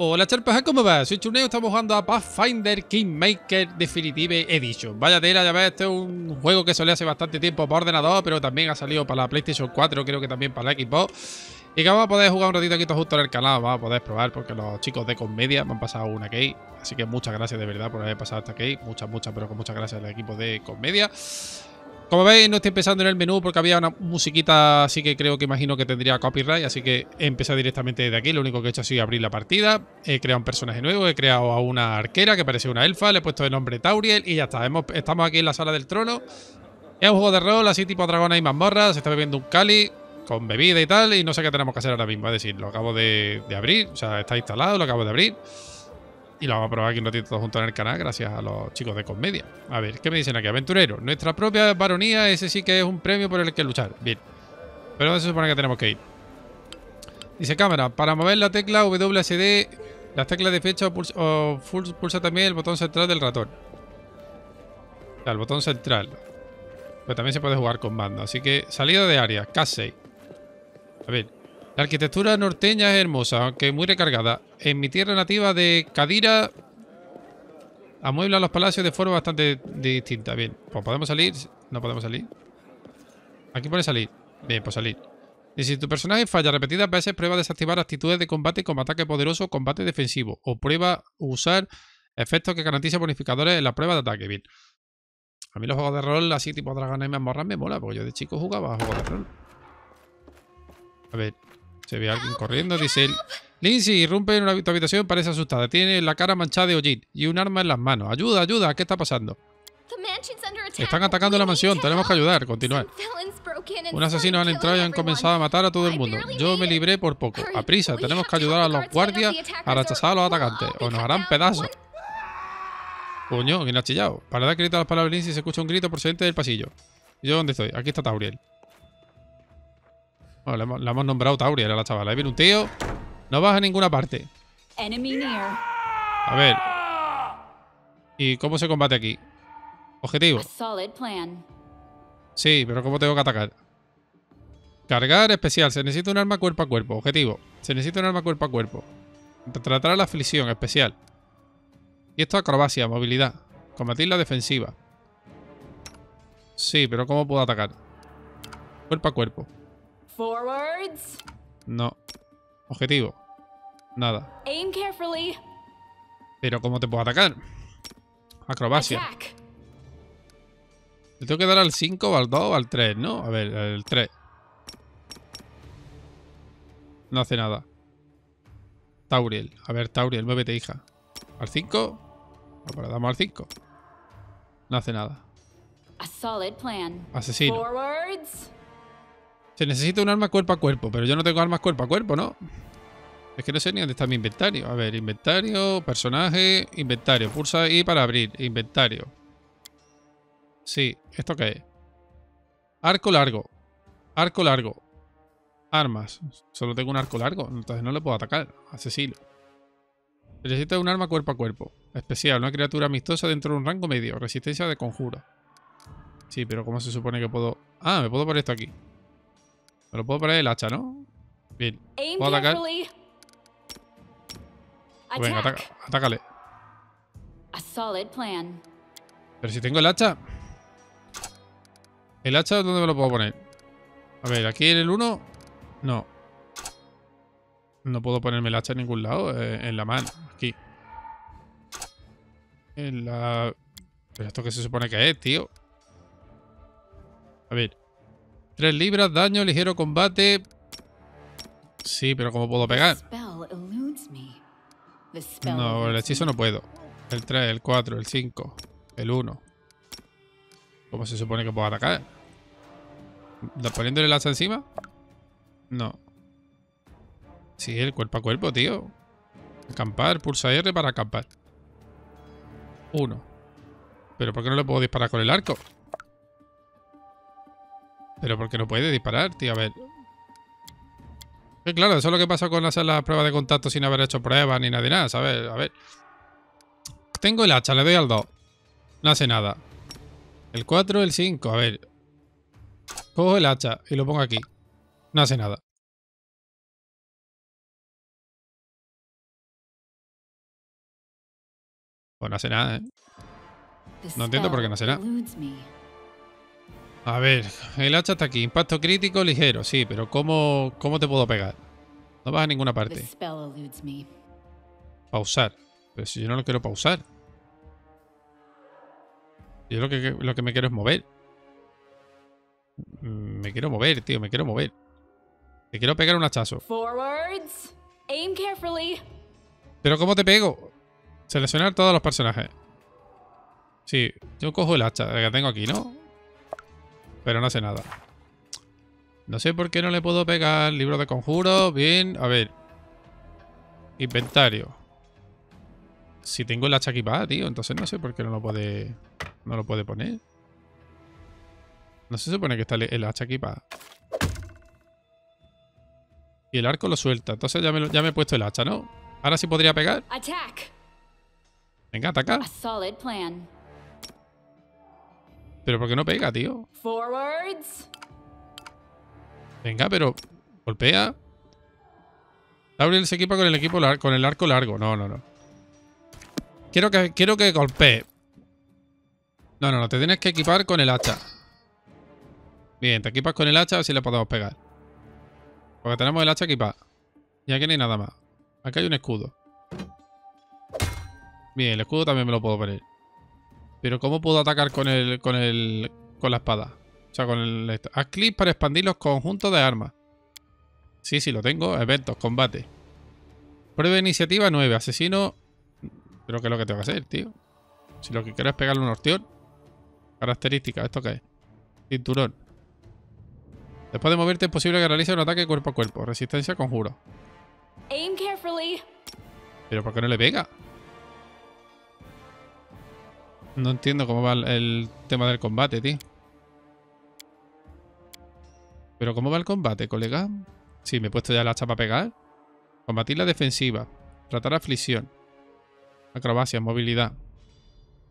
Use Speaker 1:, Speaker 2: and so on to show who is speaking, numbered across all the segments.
Speaker 1: Hola charpas, ¿cómo va? Soy Chuneo, estamos jugando a Pathfinder Kingmaker Definitive Edition. Vaya tela, ya ves, este es un juego que salió hace bastante tiempo para ordenador, pero también ha salido para la PlayStation 4, creo que también para la Xbox. Y que vamos a poder jugar un ratito aquí todos juntos en el canal, vamos a poder probar, porque los chicos de Comedia me han pasado una key. Así que muchas gracias de verdad por haber pasado esta key. Muchas, muchas, pero con muchas gracias al equipo de Comedia. Como veis, no estoy empezando en el menú porque había una musiquita así que creo que imagino que tendría copyright, así que he empezado directamente desde aquí. Lo único que he hecho ha sido abrir la partida. He creado un personaje nuevo, he creado a una arquera que parece una elfa, le he puesto el nombre Tauriel y ya está. estamos aquí en la sala del trono. Es un juego de rol así tipo dragona y mazmorra. Se está bebiendo un cali con bebida y tal y no sé qué tenemos que hacer ahora mismo. Es decir, lo acabo de abrir, o sea, está instalado, lo acabo de abrir. Y lo vamos a probar aquí un ratito todos juntos en el canal gracias a los chicos de Comedia. A ver, ¿qué me dicen aquí? Aventurero. Nuestra propia baronía, ese sí que es un premio por el que luchar. Bien. Pero ¿dónde se supone que tenemos que ir? Dice cámara, para mover la tecla WSD, las teclas de fecha o pulsa, también el botón central del ratón. O sea, el botón central. Pero también se puede jugar con mando. Así que salida de área, K6. A ver, la arquitectura norteña es hermosa, aunque muy recargada. En mi tierra nativa de Cadira amuebla los palacios de forma bastante distinta. Bien, pues podemos salir. No podemos salir. Aquí pone salir. Bien, pues salir. Y si tu personaje falla repetidas veces, prueba a desactivar actitudes de combate como ataque poderoso o combate defensivo. O prueba usar efectos que garanticen bonificadores en la prueba de ataque. Bien. A mí los juegos de rol así tipo Dragon y Mazmorra me mola, porque yo de chico jugaba a juegos de rol. A ver, se ve a alguien corriendo, dice él. Lindsay irrumpe en una habitación, parece asustada. Tiene la cara manchada de hollín y un arma en las manos. Ayuda, ayuda, ¿qué está pasando? Están atacando la mansión, tenemos que ayudar, continuar. Un asesinos han entrado y han comenzado a matar a todo el mundo. Yo me libré por poco. A prisa, tenemos que ayudar a los guardias a rechazar a los atacantes, o nos harán pedazos. Coño, ¿quién ha chillado? Para dar crédito a las palabras Lindsay se escucha un grito procedente del pasillo. ¿Y yo dónde estoy? Aquí está Tauriel la, hemos, nombrado Tauria, la chavala. Ahí viene un tío. No vas a ninguna parte. A ver. ¿Y cómo se combate aquí? Objetivo. Sí, pero ¿cómo tengo que atacar? Cargar especial. Se necesita un arma cuerpo a cuerpo. Objetivo. Se necesita un arma cuerpo a cuerpo. Tratar la aflicción. Especial. Y esto acrobacia, movilidad. Combatir la defensiva. Sí, pero ¿cómo puedo atacar? Cuerpo a cuerpo. No. Objetivo. Nada. Pero ¿cómo te puedo atacar? Acrobacia. Le tengo que dar al 5 o al 2 o al 3, ¿no? A ver, el 3. No hace nada. Tauriel. A ver, Tauriel, muévete, hija. ¿Al 5? Bueno, damos al 5. No hace nada. Asesino. Se necesita un arma cuerpo a cuerpo, pero yo no tengo armas cuerpo a cuerpo, ¿no? Es que no sé ni dónde está mi inventario. A ver, inventario, personaje, inventario. Pulsa I para abrir. Inventario. Sí, ¿esto qué es? Arco largo. Arco largo. Armas. Solo tengo un arco largo, entonces no le puedo atacar. Asesino. Necesita un arma cuerpo a cuerpo. Especial, una criatura amistosa dentro de un rango medio. Resistencia de conjuro. Sí, pero ¿cómo se supone que puedo...? Ah, me puedo poner esto aquí. Me lo puedo poner el hacha, ¿no? Bien. ¿Puedo atacar? Pues venga, atácale. Pero si tengo el hacha. ¿El hacha dónde me lo puedo poner? A ver, aquí en el 1. No. No puedo ponerme el hacha en ningún lado. Eh, en la mano. Aquí. En la... ¿Pero esto qué se supone que es, tío? A ver. 3 libras, daño, ligero combate. Sí, pero ¿cómo puedo pegar? No, el hechizo no puedo. El 3, el 4, el 5, el 1. ¿Cómo se supone que puedo atacar? ¿Poniéndole el encima? No. Sí, el cuerpo a cuerpo, tío. Acampar, pulsa R para acampar. 1. ¿Pero por qué no le puedo disparar con el arco? Pero porque no puede disparar, tío, a ver. claro, eso es lo que pasa con hacer las pruebas de contacto sin haber hecho pruebas ni nada de nada, ¿sabes? A ver. Tengo el hacha, le doy al 2. No hace nada. El 4, el 5, a ver. Cojo el hacha y lo pongo aquí. No hace nada. Pues no hace nada, ¿eh? No entiendo por qué no
Speaker 2: spell
Speaker 1: será. A ver, el hacha está aquí. Impacto crítico ligero, sí, pero ¿cómo, cómo te puedo pegar? No vas a ninguna parte. Pausar. Pero si yo no lo quiero pausar. Yo lo que, lo que me quiero es mover. Mm, Me quiero mover, tío, me quiero mover. Te quiero pegar un hachazo.
Speaker 2: Forwards. Aim carefully.
Speaker 1: ¿Pero cómo te pego? Seleccionar todos los personajes. Sí, yo cojo el hacha que tengo aquí, ¿no? Pero no hace nada. No sé por qué no le puedo pegar libro de conjuros. Bien, a ver. Inventario. Si tengo el hacha equipada, tío, entonces no sé por qué no lo puede. No lo puede poner. No se supone que está el- hacha equipada. Y el arco lo suelta. Entonces ya me, lo- ya me he puesto el hacha, ¿no? Ahora sí podría pegar. Venga, ataca. Pero ¿por qué no pega, tío?
Speaker 2: Forwards.
Speaker 1: Venga, pero golpea. Gabriel se equipa con el equipo con el arco largo. No, no, no. Quiero que, quiero que golpee. No, no, no. Te tienes que equipar con el hacha. Bien, te equipas con el hacha a ver si le podemos pegar. Porque tenemos el hacha equipada. Y aquí no hay nada más. Aquí hay un escudo. Bien, el escudo también me lo puedo poner. Pero ¿cómo puedo atacar con el. con el. con la espada? O sea, con el. Haz clic para expandir los conjuntos de armas. Sí, sí, lo tengo. Eventos, combate. Prueba de iniciativa 9. Asesino. Pero ¿qué es lo que tengo que hacer, tío? Si lo que quiero es pegarle un hortión. Características, ¿esto qué es? Cinturón. Después de moverte es posible que realice un ataque cuerpo a cuerpo. Resistencia conjuro.
Speaker 2: Aim carefully.
Speaker 1: ¿Pero por qué no le pega? No entiendo cómo va el, tema del combate, tío. ¿Pero cómo va el combate, colega? Sí, me he puesto ya la hacha para pegar. Combatir la defensiva. Tratar aflicción. Acrobacia, movilidad.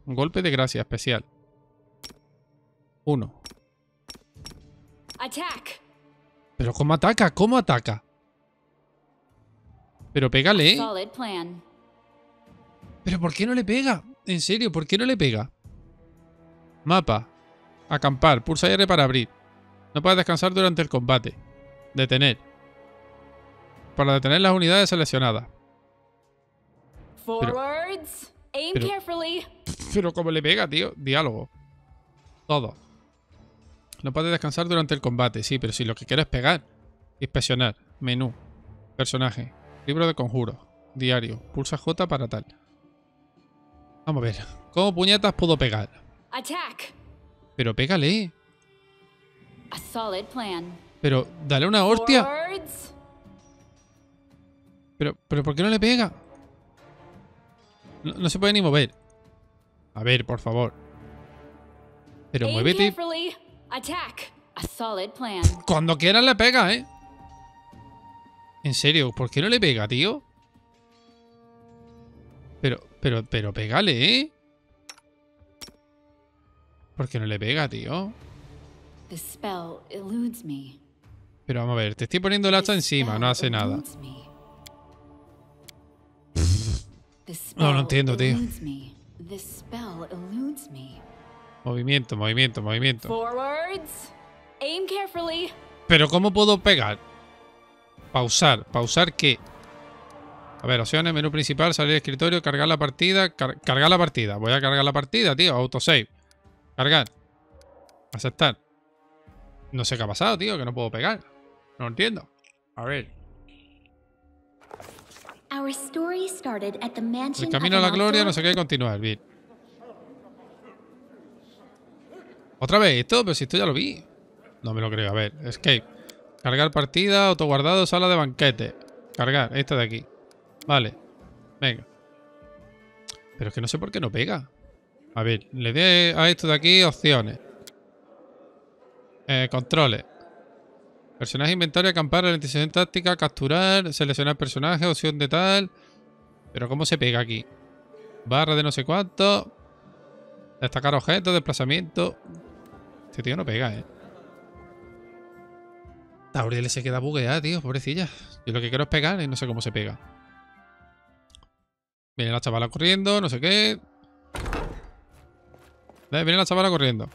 Speaker 1: Un golpe de gracia especial. Uno.
Speaker 2: Attack.
Speaker 1: ¿Pero cómo ataca? ¿Cómo ataca? Pero pégale, ¿eh? ¿Pero por qué no le pega? En serio, ¿por qué no le pega? Mapa. Acampar. Pulsa R para abrir. No puedes descansar durante el combate. Detener. Para detener las unidades seleccionadas. Pero-
Speaker 2: carefully.
Speaker 1: Pero ¿cómo le pega, tío? Diálogo. Todo. No puedes descansar durante el combate. Sí, pero si lo que quiero es pegar. Inspeccionar. Menú. Personaje. Libro de conjuros. Diario. Pulsa J para tal. Vamos a ver. ¿Cómo puñetas puedo pegar?
Speaker 2: Attack.
Speaker 1: Pero pégale.
Speaker 2: A solid plan.
Speaker 1: Pero dale una hostia. Pero, pero ¿por qué no le pega? No, no se puede ni mover. A ver, por favor. Pero muévete.
Speaker 2: carefully. Attack. A solid plan.
Speaker 1: Cuando quieras le pega, ¿eh? En serio, ¿por qué no le pega, tío? Pero, pero, pero pégale, ¿eh? ¿Por qué no le pega, tío?
Speaker 2: The spell eludes me.
Speaker 1: Pero vamos a ver, te estoy poniendo el hacha encima, no hace nada. No, no entiendo, tío. Movimiento, movimiento, movimiento.
Speaker 2: Forwards. Aim carefully.
Speaker 1: Pero ¿cómo puedo pegar? Pausar. ¿Pausar qué? A ver, opciones, menú principal, salir del escritorio, cargar la partida, car- cargar la partida. Voy a cargar la partida, tío. Autosave. Cargar. Aceptar. No sé qué ha pasado, tío, que no puedo pegar. No lo entiendo. A ver.
Speaker 3: Our story started at the mansion
Speaker 1: El camino a la gloria, no sé qué, continuar. Bien. ¿Otra vez esto? Pero si esto ya lo vi. No me lo creo. A ver, escape. Cargar partida, autoguardado, sala de banquete. Cargar, esta de aquí. Vale. Venga. Pero es que no sé por qué no pega. A ver, le dé a esto de aquí opciones. Eh, controles. Personaje, inventario, acampar, ralentización táctica, capturar, seleccionar personaje, opción de tal. Pero ¿cómo se pega aquí? Barra de no sé cuánto. Destacar objetos, desplazamiento. Este tío no pega, eh. Tauriel se queda bugueada, tío, pobrecilla. Yo lo que quiero es pegar y no sé cómo se pega. Viene la chavala corriendo, no sé qué. Viene la chavala corriendo.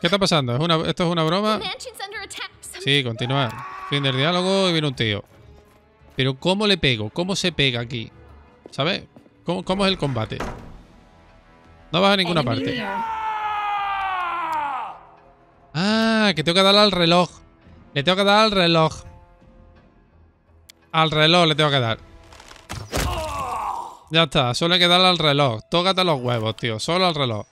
Speaker 1: ¿Qué está pasando? ¿Es una, ¿Esto es una broma? Sí, continúa. Fin del diálogo y viene un tío. Pero ¿cómo le pego? ¿Cómo se pega aquí? ¿Sabes? ¿Cómo, cómo es el combate? No vas a ninguna parte. Ah, que tengo que darle al reloj. Le tengo que dar al reloj. Al reloj le tengo que dar. Ya está, solo hay que darle al reloj. Tócate los huevos, tío. Solo al reloj.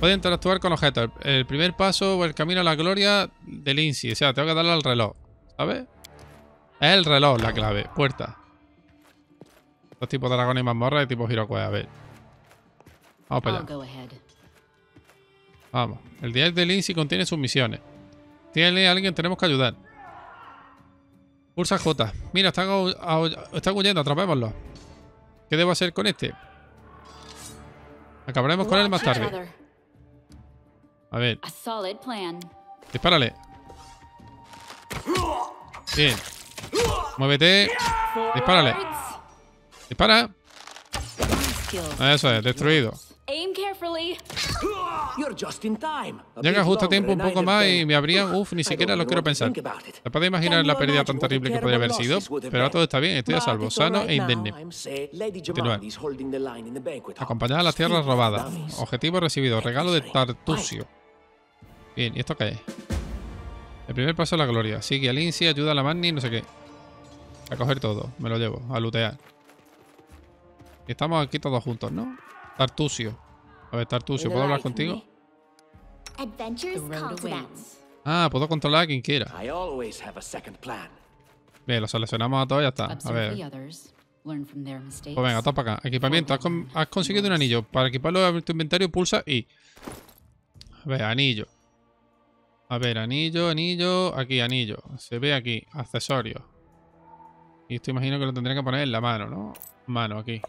Speaker 1: Puede interactuar con objetos. El primer paso o el camino a la gloria de Lindsay. O sea, tengo que darle al reloj. ¿Sabes? Es el reloj la clave. Puerta. Dos tipos de dragón y mazmorra y tipo Hirokue. A ver. Vamos para allá. Vamos. El diario de Lindsay contiene sus misiones. Tiene a alguien que tenemos que ayudar. Pulsa J. Mira, están, están huyendo, atrapémoslo. ¿Qué debo hacer con este? Acabaremos con él más tarde. A ver, dispárale. Bien. Muévete. Dispárale. Dispara. Eso es, destruido. Llega justo a tiempo un poco más y me habrían... Uf, ni siquiera lo quiero pensar. ¿Te puedes imaginar la pérdida tan terrible que podría haber sido? Pero todo está bien, estoy a salvo, sano e indemne.
Speaker 4: Hall.
Speaker 1: Acompañada a las tierras robadas. Objetivo recibido. Regalo de Tartusio. Bien, ¿y esto qué es? El primer paso a la gloria. Sigue a Lindsay, ayuda a la Manny, no sé qué. A coger todo. Me lo llevo. A lootear. Estamos aquí todos juntos, ¿no? Tartusio. A ver, Tartusio, ¿puedo hablar contigo? Ah, puedo controlar a quien quiera. Bien, lo seleccionamos a todos y ya está. A ver. Pues venga, todos para acá. Equipamiento. Has, con- has conseguido un anillo. Para equiparlo a tu inventario, pulsa I. A ver, anillo. A ver, anillo, anillo. Aquí, anillo. Se ve aquí. Accesorios. Y esto imagino que lo tendría que poner en la mano, ¿no? Mano, aquí.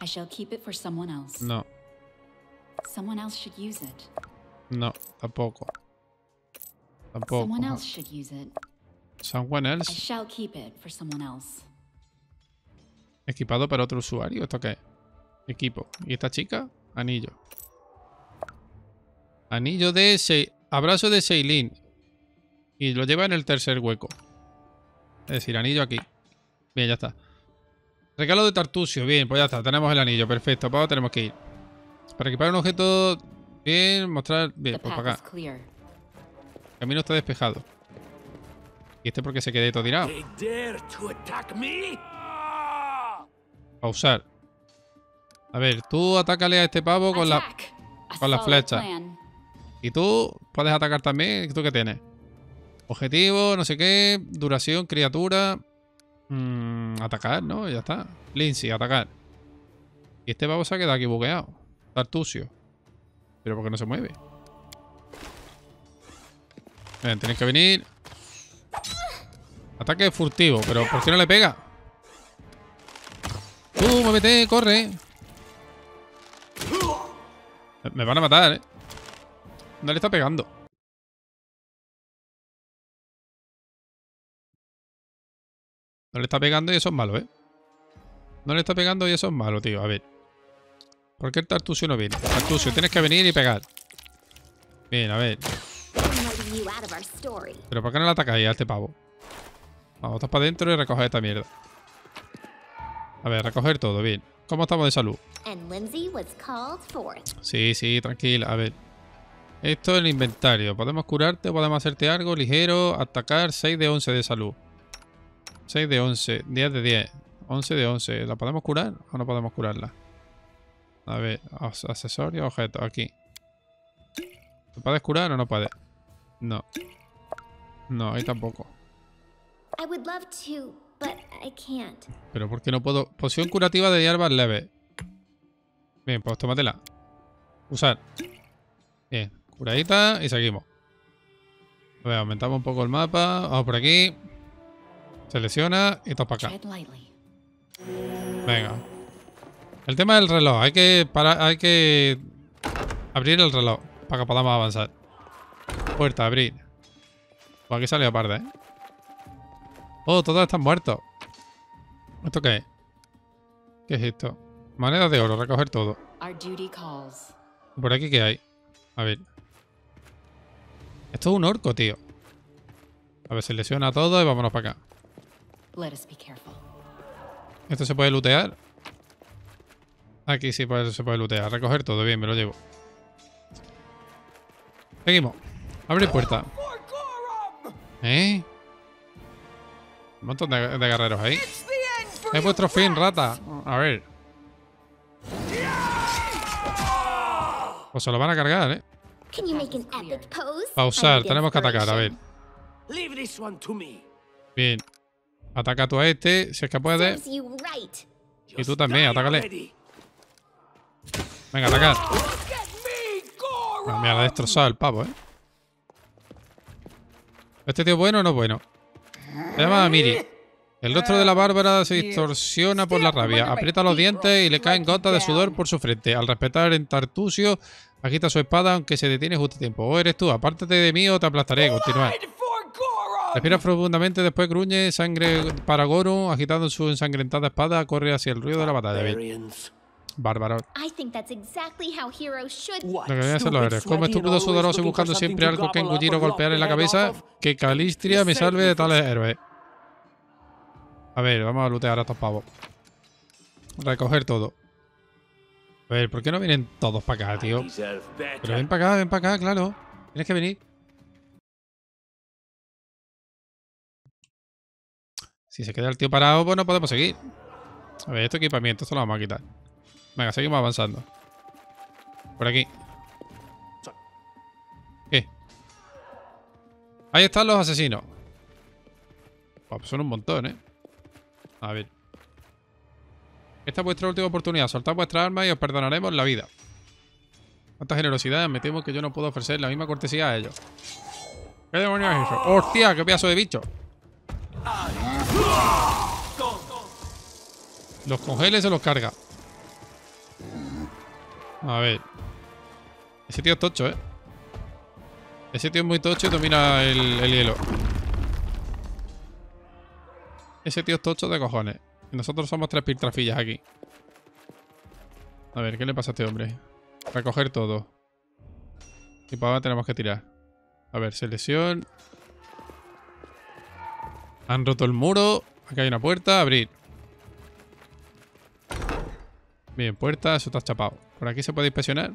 Speaker 1: No,
Speaker 2: Someone else should use it.
Speaker 1: no, tampoco. Tampoco.
Speaker 2: Someone else should use it.
Speaker 1: Someone
Speaker 2: I
Speaker 1: else.
Speaker 2: shall keep it for someone else.
Speaker 1: Equipado para otro usuario. ¿Esto qué? Equipo. ¿Y esta chica? Anillo. Anillo de... Se... Abrazo de Seilin. Y lo lleva en el tercer hueco. Es decir, anillo aquí. Bien, ya está. Regalo de Tartusio. Bien, pues ya está. Tenemos el anillo. Perfecto. ¿Para dónde tenemos que ir? Para equipar un objeto... Bien, mostrar... Bien, pues para acá. El camino está despejado. ¿Y este por qué se quede todo tirado? Pausar. A ver, tú atácale a este pavo con la... Con. Y tú puedes atacar también. ¿Tú qué tienes? Objetivo, no sé qué. Duración, criatura. Mm, atacar, ¿no? Ya está. Lindsay, atacar. Y este pavo se ha quedado aquí bugueado. Tartusio. Pero ¿por qué no se mueve? Bien, tenéis que venir. Ataque furtivo. Pero ¿por qué no le pega? Tú, muévete, corre. Me van a matar, ¿eh? No le está pegando. No le está pegando y eso es malo, ¿eh? No le está pegando y eso es malo, tío. A ver. ¿Por qué el Tartusio no viene? Tartusio, tienes que venir y pegar. Bien, a ver. ¿Pero por qué no le atacáis a este pavo? Vamos, estás para adentro y recoger esta mierda. A ver, recoger todo, bien. ¿Cómo estamos de salud? Sí, sí, tranquila. A ver. Esto es el inventario. Podemos curarte, podemos hacerte algo ligero. Atacar 6 de 11 de salud. 6 de 11. 10 de 10. 11 de 11. ¿La podemos curar o no podemos curarla? A ver. Accesorio, objeto. Aquí. ¿Lo puedes curar o no puedes? No. No, ahí tampoco.
Speaker 3: I would love to, but I can't.
Speaker 1: Pero ¿por qué no puedo? Poción curativa de hierbas leves. Bien, pues tómatela. Usar. Bien, curadita y seguimos. A ver, aumentamos un poco el mapa. Vamos por aquí. Selecciona y todo para acá. Venga. El tema del reloj. Hay que parar, hay que abrir el reloj para que podamos avanzar. Puerta, abrir. Pues aquí salió parda, ¿eh? Oh, todos están muertos. ¿Esto qué es? ¿Qué es esto? Monedas de oro, recoger todo.
Speaker 2: Our duty calls.
Speaker 1: ¿Y por aquí qué hay? A ver. Esto es un orco, tío. A ver, se lesiona todo y vámonos para acá. ¿Esto se puede lootear? Aquí sí puede- se puede lootear. Recoger todo, bien, me lo llevo. Seguimos. Abrir puerta. ¿Eh? Un montón de, de guerreros ahí. Es vuestro fin, rata. A ver. Pues se lo van a cargar, ¿eh? Pausar. Tenemos que atacar, a ver.
Speaker 3: inspiration.
Speaker 4: Leave this one to me.
Speaker 1: Bien. Ataca tú a este, si es que puedes. Y tú también, atácale. Venga, atacar.
Speaker 4: Me, Goro!
Speaker 1: Me ha destrozado el pavo, ¿eh? ¿Este tío es bueno o no es bueno? Se llama Miri. El rostro de la bárbara se distorsiona por la rabia. Aprieta los dientes y le caen gotas de sudor por su frente. Al respetar en Tartusio, agita su espada aunque se detiene justo a tiempo. Oh, eres tú. Apártate de mí o te aplastaré. Continúa. Respira profundamente, después gruñe sangre para Goro. Agitando su ensangrentada espada, corre hacia el ruido de la batalla. Bárbaro.
Speaker 3: I think that's exactly how heroes should.
Speaker 4: What?
Speaker 1: Lo que viene a ser los
Speaker 4: stupid,
Speaker 1: héroes. Como estúpido, sudoroso y buscando siempre algo que engullir o golpear en la cabeza. Que Calistria me salve de tales héroes. A ver, vamos a lootear a estos pavos. Recoger todo. A ver, ¿por qué no vienen todos para acá, tío? Pero ven para acá, ven para acá, claro. Tienes que venir. Si se queda el tío parado, pues no podemos seguir. A ver, esto equipamiento, esto lo vamos a quitar. Venga, seguimos avanzando. Por aquí. ¿Qué? Ahí están los asesinos. Pues son un montón, ¿eh? A ver. Esta es vuestra última oportunidad. Soltad vuestras armas y os perdonaremos la vida. Cuánta generosidad. Me temo que yo no puedo ofrecer la misma cortesía a ellos. ¿Qué? ¡Hostia! ¡Qué pedazo de bicho! Los congela y se los carga. A ver. Ese tío es tocho, ¿eh? Ese tío es muy tocho y domina el, el hielo. Ese tío es tocho de cojones. Y nosotros somos tres piltrafillas aquí. A ver, ¿qué le pasa a este hombre? Recoger todo. Y para ahora tenemos que tirar. A ver, selección. Han roto el muro. Aquí hay una puerta. Abrir. Bien, puerta. Eso está chapado. Por aquí se puede inspeccionar.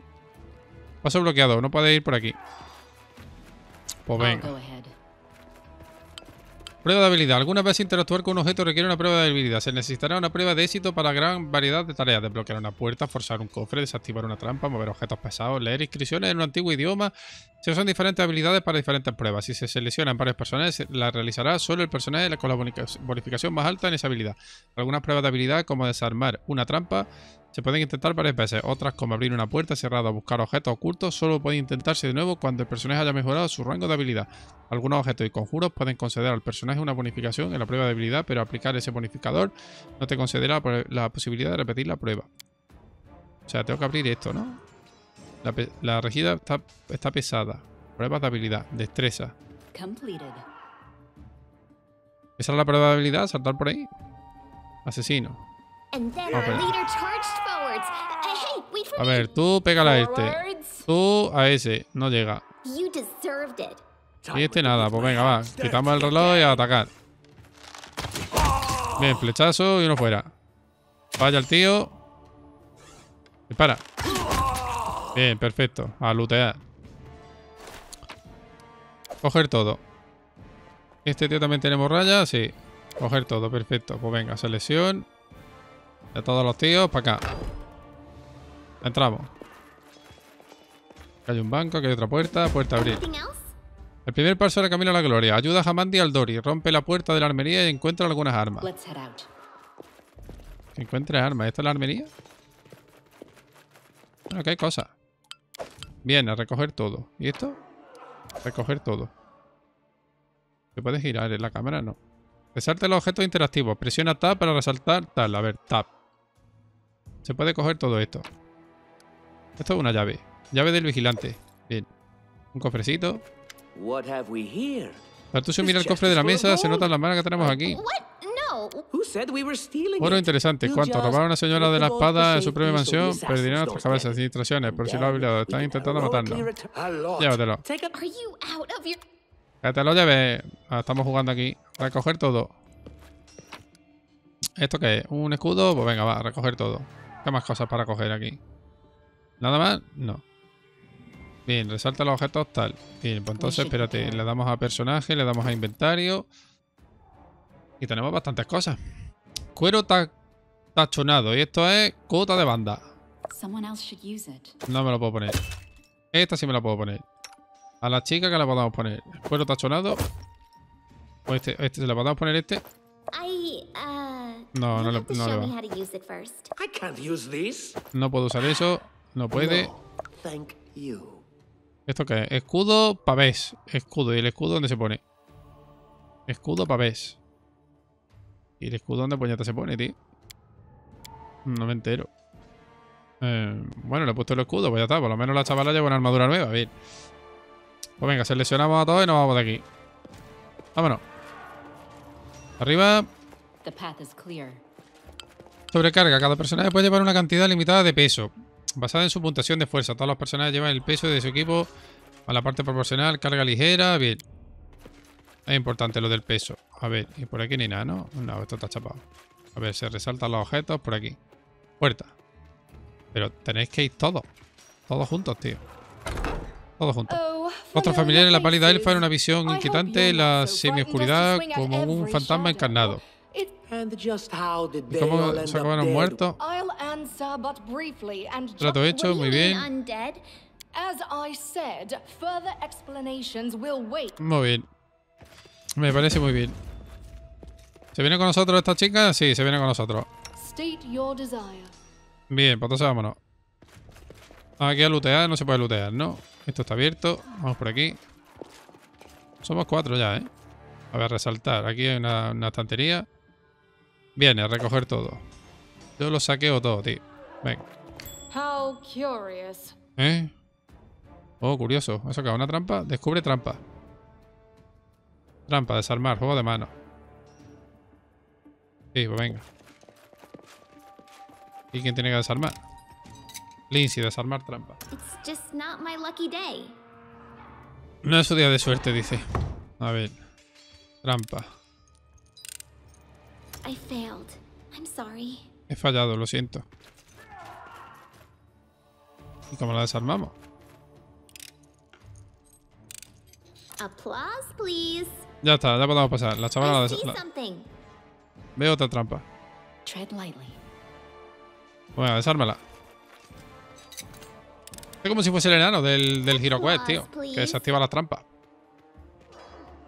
Speaker 1: Paso bloqueado. No puede ir por aquí. Pues venga. Prueba de habilidad. Algunas veces interactuar con un objeto requiere una prueba de habilidad. Se necesitará una prueba de éxito para gran variedad de tareas. Desbloquear una puerta, forzar un cofre, desactivar una trampa, mover objetos pesados, leer inscripciones en un antiguo idioma. Se usan diferentes habilidades para diferentes pruebas. Si se seleccionan varios personajes, se la realizará solo el personaje con la bonificación más alta en esa habilidad. Algunas pruebas de habilidad, como desarmar una trampa, se pueden intentar varias veces. Otras, como abrir una puerta cerrada o buscar objetos ocultos, solo pueden intentarse de nuevo cuando el personaje haya mejorado su rango de habilidad. Algunos objetos y conjuros pueden conceder al personaje una bonificación en la prueba de habilidad, pero aplicar ese bonificador no te concederá la po- la posibilidad de repetir la prueba. O sea, tengo que abrir esto, ¿no? La regida está, está pesada. Pruebas de habilidad, destreza.
Speaker 2: Completed.
Speaker 1: ¿Esa es la prueba de habilidad? ¿Saltar por ahí? Asesino.
Speaker 3: Forwards. Uh,
Speaker 1: A ver, tú pégale a este.
Speaker 3: Forwards.
Speaker 1: Tú a ese. No llega.
Speaker 3: You deserved it.
Speaker 1: Y este nada, pues venga, va. Quitamos el reloj y a atacar. Bien, flechazo y uno fuera. Vaya el tío. Dispara. Bien, perfecto. A lootear. Coger todo. Este tío también tenemos rayas, sí. Coger todo, perfecto. Pues venga, selección. De todos los tíos, para acá. Entramos. Aquí hay un banco, aquí hay otra puerta. Puerta abrir. El primer paso era camino a la gloria. Ayuda a Hamandi al Dori. Rompe la puerta de la armería y encuentra algunas armas. Que encuentre armas. ¿Esta es la armería? Bueno, que hay cosas. Bien, a recoger todo. ¿Y esto? Recoger todo. ¿Se puede girar en la cámara? No. Resalta los objetos interactivos. Presiona Tab para resaltar tal. A ver, Tab. Se puede coger todo esto. Esto es una llave. Llave del vigilante. Bien. Un cofrecito.
Speaker 4: What have we here?
Speaker 1: Tartusio mira el cofre de la mesa. Se notan las manos que tenemos aquí.
Speaker 4: It?
Speaker 1: interesante. ¿Cuánto?
Speaker 4: just
Speaker 1: Robar a una señora de la espada en su propia mansión.
Speaker 4: don't
Speaker 1: nuestras cabezas sin
Speaker 4: it.
Speaker 1: instrucciones. Por si lo ha
Speaker 4: we
Speaker 1: Están intentando matarnos. Llévatelo. Que te lo lleves. Ah, estamos jugando aquí. Recoger todo. ¿Esto qué es? ¿Un escudo? Pues venga, va, recoger todo. ¿Qué más cosas para coger aquí? ¿Nada más? No. Bien, resalta los objetos tal. Bien, pues entonces, espérate. Le damos a personaje, le damos a inventario. Y tenemos bastantes cosas. Cuero ta- tachonado. Y esto es cuota de banda. No me lo puedo poner. Esta sí me la puedo poner. A la chica que la podamos poner. Cuero tachonado. O este, este, ¿se la podemos poner este? No, no
Speaker 3: to
Speaker 1: no va.
Speaker 4: this.
Speaker 1: No puedo usar eso. No puede. ¿Esto qué es? Escudo pavés. Escudo. ¿Y el escudo dónde se pone? Escudo pavés. ¿Y el escudo dónde puñeta se pone, tío? No me entero. Eh, bueno, le he puesto el escudo, pues ya está. Por lo menos la chavala lleva una armadura nueva. Bien. Pues venga, seleccionamos a todos y nos vamos de aquí. Vámonos. Arriba.
Speaker 2: The path is clear.
Speaker 1: Sobrecarga. Cada personaje puede llevar una cantidad limitada de peso. Basada en su puntuación de fuerza. Todos los personajes llevan el peso de su equipo a la parte proporcional. Carga ligera. Bien. Es importante lo del peso. A ver, y por aquí ni nada, ¿no? No, esto está chapado. A ver, se resaltan los objetos por aquí. Puerta. Pero tenéis que ir todos. Todos juntos, tío. Todos juntos. Otro familiar en la pálida elfa en una visión inquietante en la semioscuridad como un fantasma encarnado. ¿Y
Speaker 4: they
Speaker 1: cómo
Speaker 4: all end
Speaker 1: se
Speaker 4: up
Speaker 1: acabaron muertos?
Speaker 5: I'll answer but briefly and
Speaker 1: Trato hecho, muy
Speaker 3: you
Speaker 1: bien.
Speaker 3: mean, undead?
Speaker 5: as I said, further explanations will wait.
Speaker 1: Muy bien. Me parece muy bien. ¿Se viene con nosotros esta chica? Sí, se viene con nosotros.
Speaker 5: State your desire.
Speaker 1: Bien, pues entonces vámonos. Aquí a lootear, no se puede lootear, ¿no? Esto está abierto. Vamos por aquí. Somos cuatro ya, ¿eh? A ver, resaltar. Aquí hay una, una estantería. Viene, a recoger todo. Yo lo saqueo todo, tío. Venga.
Speaker 5: How curious.
Speaker 1: ¿Eh? Oh, curioso. ¿Ha sacado una trampa? Descubre trampa. Trampa, desarmar, juego de mano. Sí, pues venga. ¿Y quién tiene que desarmar? Lindsay, desarmar trampa.
Speaker 3: It's just not my lucky day.
Speaker 1: No es su día de suerte, dice. A ver. Trampa. He fallado, lo siento. ¿Y cómo la desarmamos?
Speaker 3: Applause, please.
Speaker 1: Ya está, ya podemos pasar. La chavala la desarma. Veo otra trampa.
Speaker 2: Tread lightly.
Speaker 1: Bueno, desármala. Es como si fuese el enano del, del Hero Quest, tío. Que desactiva las trampas.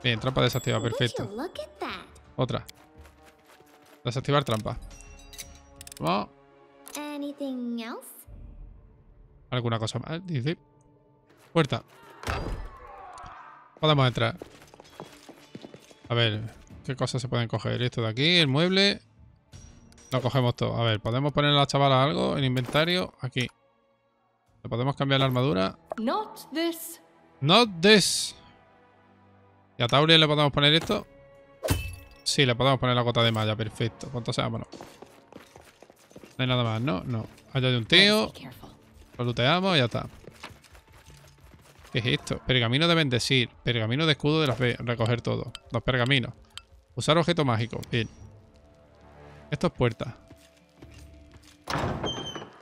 Speaker 1: Bien, trampa desactiva, perfecto. Otra. Desactivar trampa. Vamos. ¿Alguna cosa más? Dice. Puerta. Podemos entrar. A ver, ¿qué cosas se pueden coger? Esto de aquí, el mueble. Lo cogemos todo. A ver, ¿podemos poner a la chavala algo en inventario? Aquí. ¿Le podemos cambiar la armadura?
Speaker 5: Not this.
Speaker 1: Not this. ¿Y a Tauri le podemos poner esto? Sí, le podemos poner la gota de malla, perfecto. Pues entonces vámonos. No hay nada más, ¿no? No. Allá hay un tío. Lo looteamos y ya está. ¿Qué es esto? Pergamino de bendecir. Pergamino de escudo de la fe. Recoger todo. Los pergaminos. Usar objeto mágico. Bien. Esto es puerta.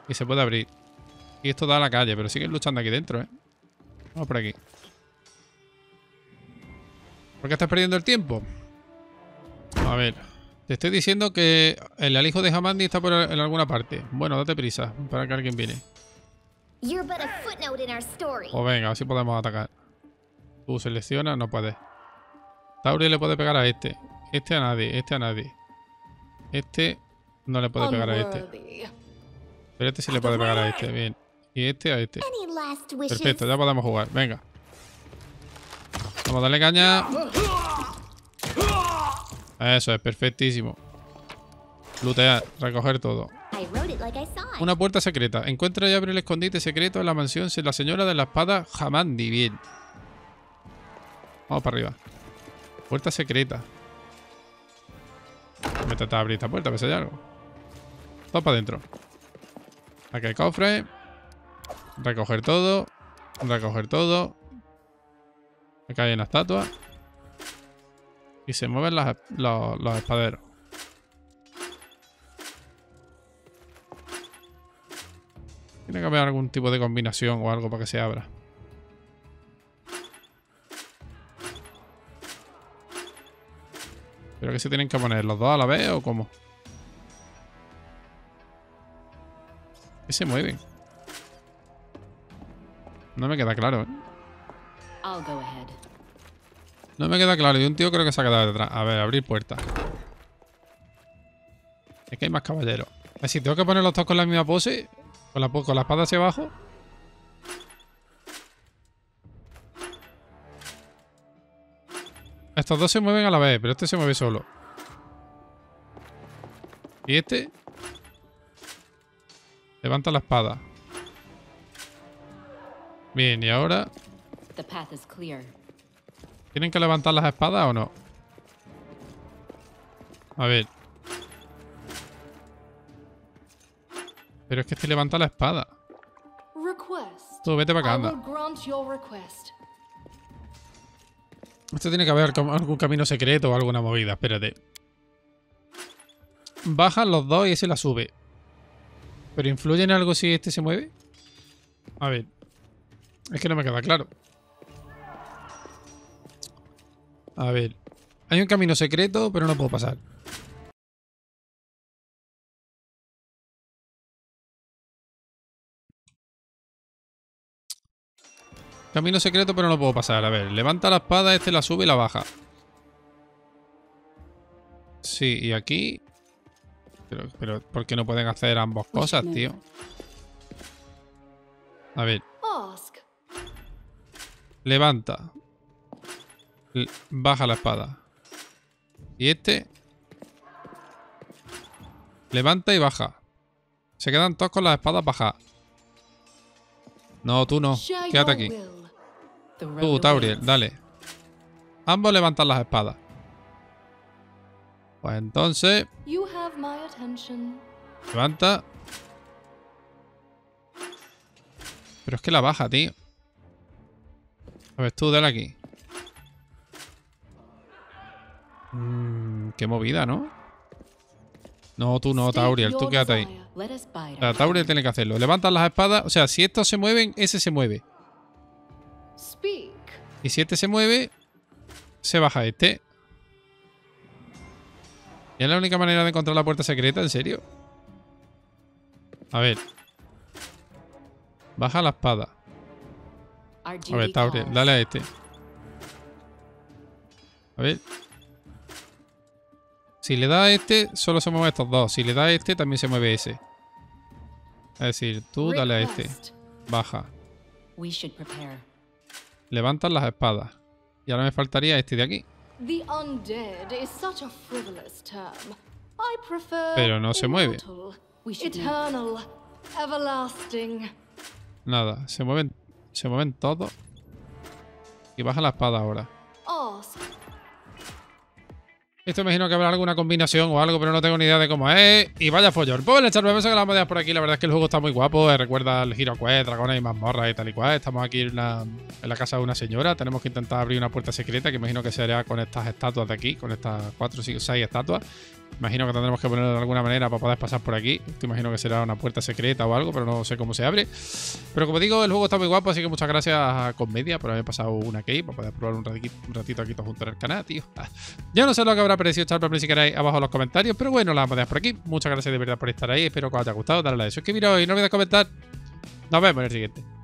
Speaker 1: Y se puede abrir. Y esto da a la calle, pero siguen luchando aquí dentro, ¿eh? Vamos por aquí. ¿Por qué estás perdiendo el tiempo? A ver. Te estoy diciendo que el alijo de Hamandi está por en alguna parte. Bueno, date prisa para que alguien viene.
Speaker 3: Story.
Speaker 1: Pues venga, así podemos atacar. Tú seleccionas, no puedes. Tauri le puede pegar a este. Este a nadie, este a nadie. Este no le puede pegar a este. Pero este sí le puede pegar a este, bien. Y este a este. Perfecto, ya podemos jugar. Venga. Vamos a darle caña. Eso es, perfectísimo. Lootear, recoger todo. Una puerta secreta. Encuentra y abre el escondite secreto en la mansión de la señora de la espada Hamandi. Bien. Vamos para arriba. Puerta secreta. Voy a intentar abrir esta puerta, a ver si hay algo. Todo para adentro. Aquí hay cofre. Recoger todo. Recoger todo. Acá hay una estatua. Y se mueven los, los espaderos. Tiene que haber algún tipo de combinación o algo para que se abra. ¿Pero que se tienen que poner los dos a la vez o cómo? Que se mueven. No me queda claro, ¿eh?
Speaker 2: I'll go ahead.
Speaker 1: No me queda claro. Y un tío creo que se ha quedado detrás. A ver, abrir puerta. Es que hay más caballeros. Si tengo que poner los dos con la misma pose. Con la, con la espada hacia abajo. Estos dos se mueven a la vez, pero este se mueve solo. Y este... Levanta la espada. Bien, y ahora...
Speaker 2: The path is clear.
Speaker 1: ¿Tienen que levantar las espadas o no? A ver. Pero es que este levanta la espada.
Speaker 5: Request.
Speaker 1: Tú, vete para acá, anda. Esto tiene que haber algún camino secreto o alguna movida. Espérate. Bajan los dos y ese la sube. ¿Pero influye en algo si este se mueve? A ver. Es que no me queda claro. A ver. Hay un camino secreto, pero no puedo pasar. Camino secreto, pero no puedo pasar. A ver, levanta la espada, este la sube y la baja. Sí, y aquí... Pero, pero ¿por qué no pueden hacer ambas cosas, tío? A ver,
Speaker 5: Ask.
Speaker 1: levanta. Baja la espada. Y este... Levanta y baja. Se quedan todos con las espadas bajadas. No, tú no. Quédate aquí. Tú, Tauriel, dale. Ambos levantan las espadas. Pues entonces, levanta. Pero es que la baja, tío. A ver, tú, dale aquí. Mm, qué movida, ¿no? No, tú no, Tauriel, tú quédate ahí.
Speaker 2: our
Speaker 1: Tauriel tiene que hacerlo. Levantan las espadas. O sea, si estos se mueven, ese se mueve. Y si este se mueve, se baja este. ¿Y es la única manera de encontrar la puerta secreta? ¿En serio? A ver. Baja la espada. A ver, Tauriel, dale a este. A ver. Si le da a este, solo se mueven estos dos. Si le da a este, también se mueve ese. Es decir, tú dale a este. Baja.
Speaker 2: We should prepare.
Speaker 1: Levantan las espadas. Y ahora me faltaría este de aquí.
Speaker 5: The undead is such a frivolous term. I prefer
Speaker 1: Pero no se mueve. Nada, se mueven, se mueven todos. Y baja la espada ahora. Esto imagino que habrá alguna combinación o algo, pero no tengo ni idea de cómo es. Y vaya follón. Pues echarme besos que las monedas por aquí. La verdad es que el juego está muy guapo. eh, recuerda el Hero Quest, dragones y mazmorras y tal y cual. Estamos aquí en la, en la casa de una señora. Tenemos que intentar abrir una puerta secreta que imagino que será con estas estatuas de aquí, con estas cuatro o seis estatuas. Imagino que tendremos que ponerlo de alguna manera para poder pasar por aquí. Te imagino que será una puerta secreta o algo, pero no sé cómo se abre. Pero como digo, el juego está muy guapo, así que muchas gracias a Conmedia por haber pasado una key, para poder probar un ratito, aquí todo junto en el canal, tío. Ya no sé lo que habrá parecido echarme si queréis abajo en los comentarios, pero bueno, las monedas por aquí. Muchas gracias de verdad por estar ahí, espero que os haya gustado, darle a suscribiros y no olvidéis comentar. Nos vemos en el siguiente.